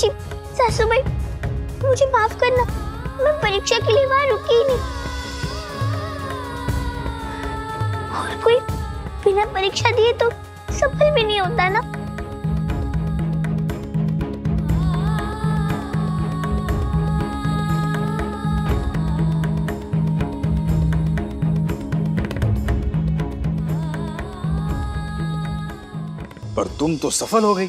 जी सासू भाई, मुझे माफ़ करना। मैं परीक्षा के लिए वहाँ रुकी ही नहीं। और कोई बिना परीक्षा दिए तो सफल भी नहीं होता ना। पर तुम तो सफल हो गई।